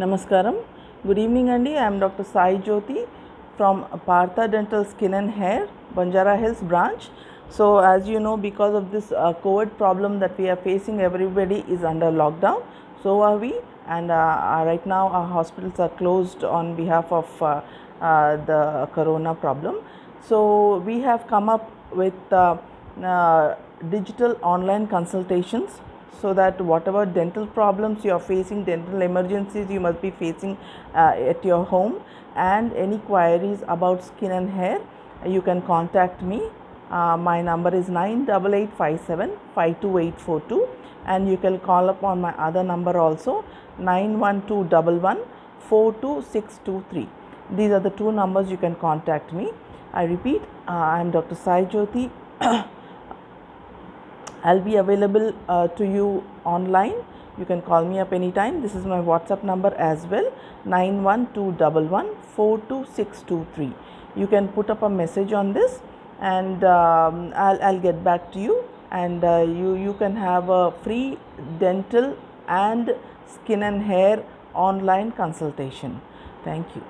Namaskaram. Good evening, Andy. I am Dr. Sai Jyoti from Partha Dental Skin and Hair, Banjara Hills branch. So, as you know, because of this uh, COVID problem that we are facing, everybody is under lockdown. So are we. And uh, uh right now, our hospitals are closed on behalf of uh, uh the corona problem. So, we have come up with uh, digital online consultations so that whatever dental problems you are facing, dental emergencies you must be facing uh, at your home, and any queries about skin and hair, you can contact me. Uh, my number is 98857 52842, and you can call upon my other number also 91211 42623. These are the two numbers you can contact me. I repeat, uh, I am Dr. Sai Jyoti. I'll be available uh, to you online. You can call me up anytime. This is my WhatsApp number as well 91211 42623. You can put up a message on this and um, I'll, I'll get back to you. And uh, you, you can have a free dental and skin and hair online consultation. Thank you.